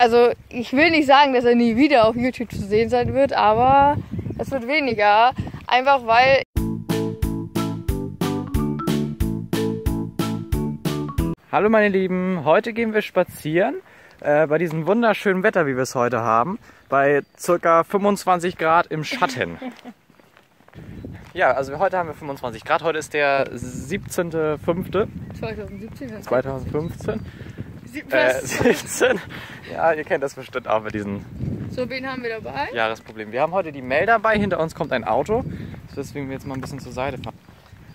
Also ich will nicht sagen, dass er nie wieder auf YouTube zu sehen sein wird, aber es wird weniger. Einfach weil. Hallo meine Lieben, heute gehen wir spazieren äh, bei diesem wunderschönen Wetter, wie wir es heute haben, bei ca. 25 Grad im Schatten. Ja, also heute haben wir 25 Grad, heute ist der 17.05. 2017. 2015. Sieb- Äh, was? 17. Ja, ihr kennt das bestimmt auch mit diesen So, wen haben wir dabei? Jahresproblemen. Wir haben heute die Mail dabei, hinter uns kommt ein Auto, deswegen wir jetzt mal ein bisschen zur Seite fahren.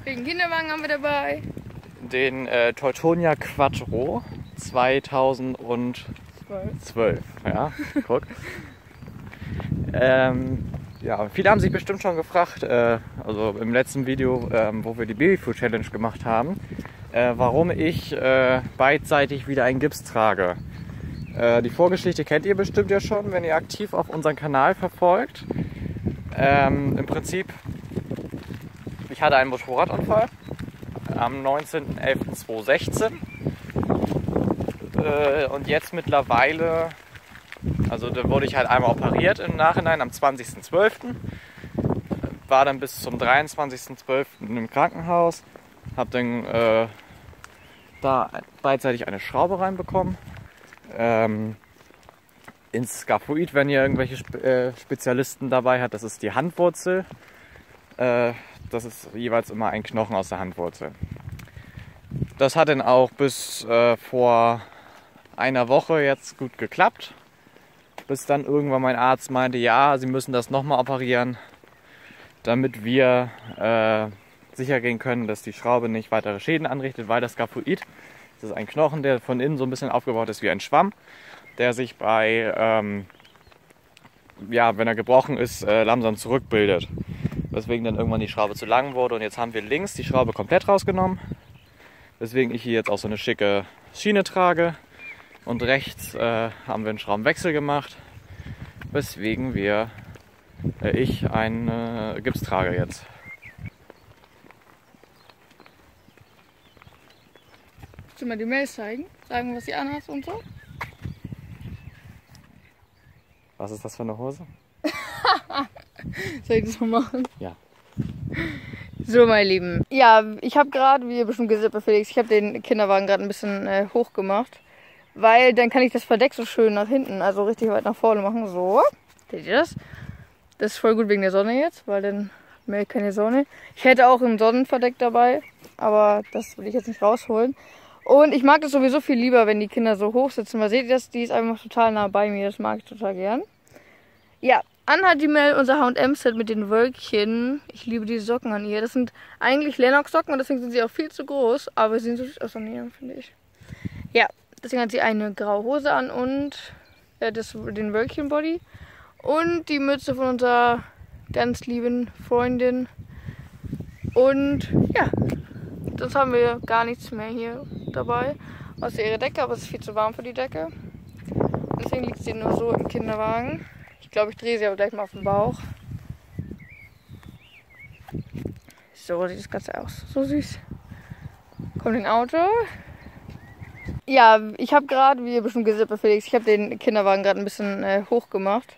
Wegen Kinderwagen haben wir dabei. Den äh, Teutonia Quattro 2012. Zwölf. Ja, guck. ähm, ja, viele haben sich bestimmt schon gefragt, äh, also im letzten Video, ähm, wo wir die Babyfood Challenge gemacht haben, äh, warum ich äh, beidseitig wieder einen Gips trage. Äh, die Vorgeschichte kennt ihr bestimmt ja schon, wenn ihr aktiv auf unseren Kanal verfolgt. Ähm, Im Prinzip, ich hatte einen Motorradunfall am 19.11.2016 äh, und jetzt mittlerweile, also da wurde ich halt einmal operiert im Nachhinein am 20.12. War dann bis zum 23.12. im Krankenhaus, habe dann äh, da beidseitig eine Schraube reinbekommen. Ähm, ins Scaphoid, wenn ihr irgendwelche Spe äh, Spezialisten dabei habt, das ist die Handwurzel. Äh, das ist jeweils immer ein Knochen aus der Handwurzel. Das hat dann auch bis äh, vor einer Woche jetzt gut geklappt. Bis dann irgendwann mein Arzt meinte, ja, sie müssen das nochmal operieren, damit wir äh, sicher gehen können, dass die Schraube nicht weitere Schäden anrichtet, weil das Scaphoid, das ist ein Knochen, der von innen so ein bisschen aufgebaut ist wie ein Schwamm, der sich bei, ähm, ja, wenn er gebrochen ist, äh, langsam zurückbildet. Weswegen dann irgendwann die Schraube zu lang wurde und jetzt haben wir links die Schraube komplett rausgenommen. Weswegen ich hier jetzt auch so eine schicke Schiene trage. Und rechts äh, haben wir einen Schraubenwechsel gemacht. Weswegen wir, äh, ich einen äh, Gips trage jetzt. Du mal die Mails zeigen? Sagen, was sie anhast und so? Was ist das für eine Hose? Soll ich das mal machen? Ja. So, meine Lieben. Ja, ich habe gerade, wie ihr bestimmt gesehen habt, Felix, ich habe den Kinderwagen gerade ein bisschen äh, hoch gemacht. Weil dann kann ich das Verdeck so schön nach hinten, also richtig weit nach vorne machen. So. Seht ihr das? Das ist voll gut wegen der Sonne jetzt, weil dann ja keine Sonne. Ich hätte auch ein Sonnenverdeck dabei, aber das will ich jetzt nicht rausholen. Und ich mag das sowieso viel lieber, wenn die Kinder so hoch sitzen. Weil seht ihr das? Die ist einfach total nah bei mir. Das mag ich total gern. Ja, Anna hat die Mail unser H&M-Set mit den Wölkchen. Ich liebe die Socken an ihr. Das sind eigentlich Lennox-Socken und deswegen sind sie auch viel zu groß. Aber sie sehen so süß aus an ihr, finde ich. Ja, deswegen hat sie eine graue Hose an und äh, das, den Wölkchen-Body. Und die Mütze von unserer ganz lieben Freundin. Und ja, sonst haben wir gar nichts mehr hier dabei. Außer ihre Decke, aber es ist viel zu warm für die Decke. Deswegen liegt sie nur so im Kinderwagen. Ich glaube, ich drehe sie aber gleich mal auf den Bauch. So sieht das Ganze aus. So süß. Kommt ein Auto. Ja, ich habe gerade, wie ihr bestimmt gesehen habt, Felix, ich habe den Kinderwagen gerade ein bisschen äh, hoch gemacht.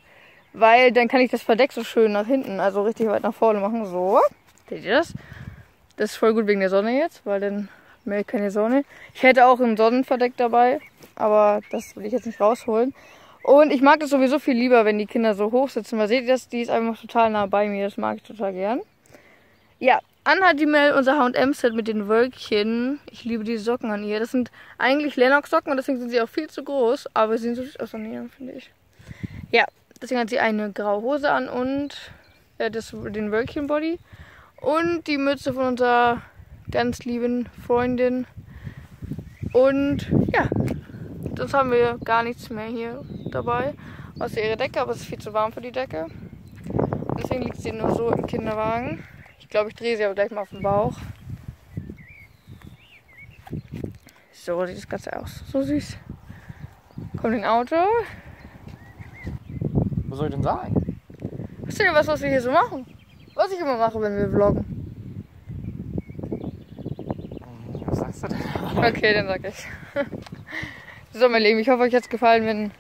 Weil dann kann ich das Verdeck so schön nach hinten, also richtig weit nach vorne machen. So. Seht ihr das? Das ist voll gut wegen der Sonne jetzt, weil dann ja keine Sonne. Ich hätte auch ein Sonnenverdeck dabei, aber das will ich jetzt nicht rausholen. Und ich mag das sowieso viel lieber, wenn die Kinder so hoch sitzen. Weil seht ihr das? Die ist einfach total nah bei mir. Das mag ich total gern. Ja, Anna hat die Mail unser H&M-Set mit den Wölkchen. Ich liebe die Socken an ihr. Das sind eigentlich Lennox-Socken und deswegen sind sie auch viel zu groß. Aber sie sehen so süß aus an ihr, finde ich. Ja, deswegen hat sie eine graue Hose an und äh, das, den Wölkchen-Body. Und die Mütze von unserer ganz lieben Freundin. Und ja, sonst haben wir gar nichts mehr hier dabei. Außer ihre Decke, aber es ist viel zu warm für die Decke. Deswegen liegt sie nur so im Kinderwagen. Ich glaube, ich drehe sie aber gleich mal auf den Bauch. So sieht das Ganze aus. So süß. Kommt ein Auto. Was soll ich denn sagen? Wisst ihr was, was wir hier so machen? Was ich immer mache, wenn wir vloggen. Was sagst du denn? Okay, dann sag ich. So, mein Lieben, ich hoffe, euch hat's gefallen, wenn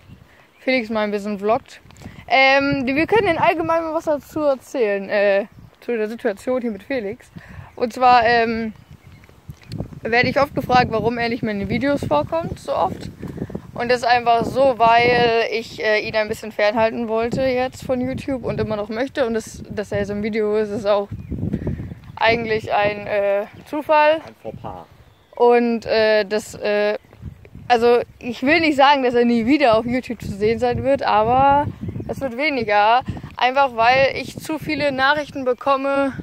Felix mal ein bisschen vloggt. Ähm, wir können in allgemein mal was dazu erzählen, äh, zu der Situation hier mit Felix. Und zwar ähm, werde ich oft gefragt, warum er nicht mehr in den Videos vorkommt, so oft. Und das ist einfach so, weil ich äh, ihn ein bisschen fernhalten wollte jetzt von YouTube und immer noch möchte. Und das, dass er jetzt im Video ist, ist auch eigentlich ein äh, Zufall. Ein Fauxpas. Und äh, das, äh, also ich will nicht sagen, dass er nie wieder auf YouTube zu sehen sein wird, aber es wird weniger. Einfach weil ich zu viele Nachrichten bekomme,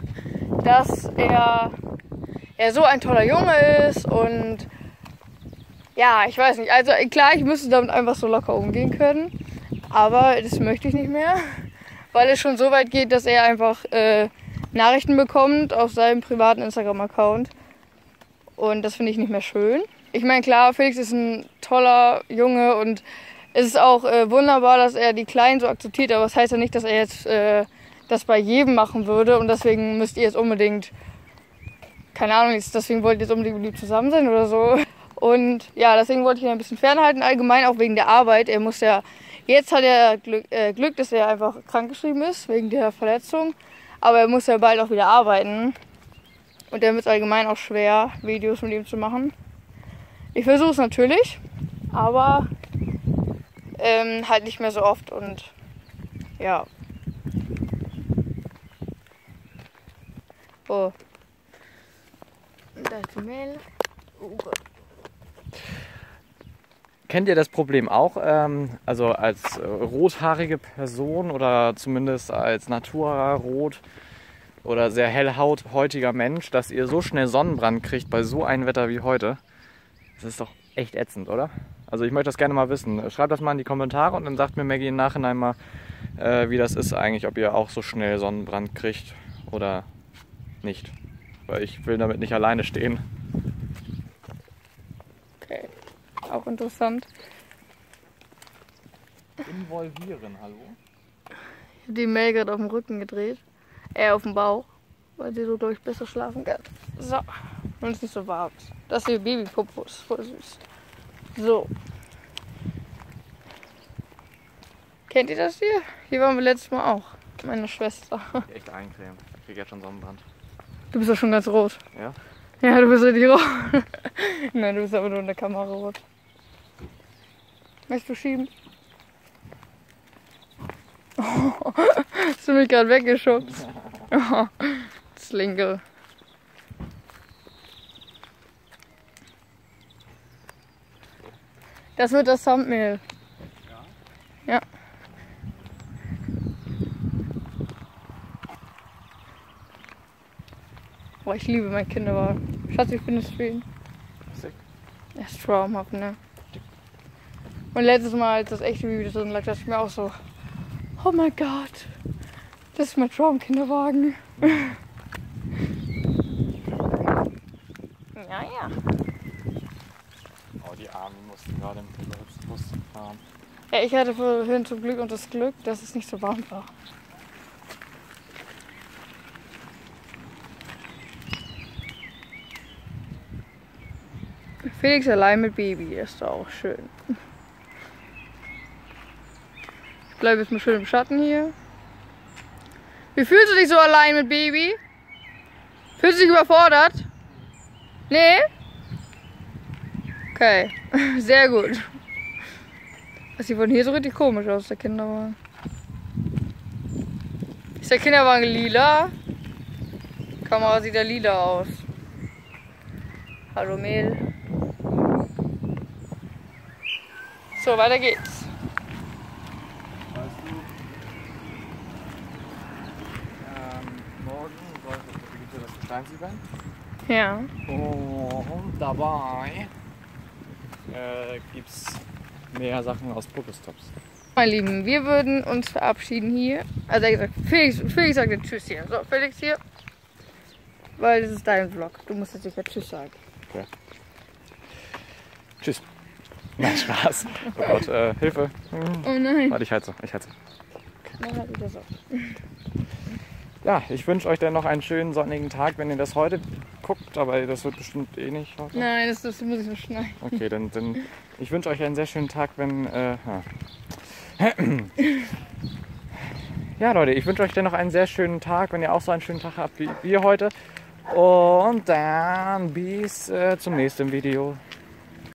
dass er, er so ein toller Junge ist und ja, ich weiß nicht. Also klar, ich müsste damit einfach so locker umgehen können, aber das möchte ich nicht mehr, weil es schon so weit geht, dass er einfach äh, Nachrichten bekommt auf seinem privaten Instagram-Account und das finde ich nicht mehr schön. Ich meine, klar, Felix ist ein toller Junge und es ist auch äh, wunderbar, dass er die Kleinen so akzeptiert, aber das heißt ja nicht, dass er jetzt äh, das bei jedem machen würde und deswegen müsst ihr jetzt unbedingt, keine Ahnung, deswegen wollt ihr jetzt unbedingt mit ihm zusammen sein oder so. Und ja, deswegen wollte ich ihn ein bisschen fernhalten, allgemein auch wegen der Arbeit. Er muss ja, jetzt hat er Glück, äh, Glück, dass er einfach krankgeschrieben ist, wegen der Verletzung. Aber er muss ja bald auch wieder arbeiten. Und dann wird es allgemein auch schwer, Videos mit ihm zu machen. Ich versuche es natürlich, aber ähm, halt nicht mehr so oft und ja. Oh. Da ist die Mail. Oh Gott. Kennt ihr das Problem auch, ähm, also als äh, rothaarige Person oder zumindest als naturrot oder sehr hellhäutiger Mensch, dass ihr so schnell Sonnenbrand kriegt bei so einem Wetter wie heute? Das ist doch echt ätzend, oder? Also ich möchte das gerne mal wissen. Schreibt das mal in die Kommentare und dann sagt mir Maggie im Nachhinein mal, äh, wie das ist eigentlich, ob ihr auch so schnell Sonnenbrand kriegt oder nicht. Weil ich will damit nicht alleine stehen. Okay. Auch interessant. Involvieren, hallo? Ich habe die Mail gerade auf dem Rücken gedreht. Er auf dem Bauch. Weil sie so, glaube ich, besser schlafen kann. So. Und es ist nicht so warm. Das ist ihr Babypopo. Ist voll süß. So. Kennt ihr das hier? Hier waren wir letztes Mal auch. Meine Schwester. Echt eincremen. Ich krieg jetzt schon Sonnenbrand. Du bist doch schon ganz rot. Ja? Ja, du bist richtig rot. Nein, du bist aber nur in der Kamera rot. Möchtest du schieben? Oh, hast du mich gerade weggeschubst? Oh, Slinge. Das wird das Thumbnail. Ja. Boah, ich liebe mein Kinderwagen. Schatz, ich bin das Stream. Sick. Er ist traumhaft, ne? Und letztes Mal, als das echte Baby drin lag, dachte ich mir auch so, oh mein Gott, das ist mein Traumkinderwagen. ja, ja. Oh, die Arme mussten gerade im Bus fahren. Ja, ich hatte vorhin zum Glück und das Glück, dass es nicht so warm war. Felix allein mit Baby ist doch auch schön. Ich bleibe jetzt mal schön im Schatten hier. Wie fühlst du dich so allein mit Baby? Fühlst du dich überfordert? Nee? Okay, sehr gut. Das sieht von hier so richtig komisch aus, der Kinderwagen. Ist der Kinderwagen lila? Kamera sieht ja lila aus. Hallo Mehl. So, weiter geht's. Weißt du, ähm, morgen soll Gesteinsevent. Ja. Und dabei äh, gibt es mehr Sachen aus Pokestops. Meine Lieben, wir würden uns verabschieden hier. Also er hat gesagt, Felix, Felix sagt jetzt Tschüss hier. So, Felix hier. Weil das ist dein Vlog. Du musst jetzt sicher Tschüss sagen. Tschüss. Nein, Spaß. Oh Gott, äh, Hilfe. Oh nein. Warte, ich heize. Ich heize. Dann halt wieder so. Ja, ich wünsche euch dann noch einen schönen sonnigen Tag, wenn ihr das heute guckt, aber das wird bestimmt eh nicht heute. Nein, das, das muss ich noch schneiden. Okay, dann, dann ich wünsche euch einen sehr schönen Tag, wenn. Äh, ja. Leute, ich wünsche euch dann noch einen sehr schönen Tag, wenn ihr auch so einen schönen Tag habt wie wir heute. Und dann bis äh, zum nächsten Video.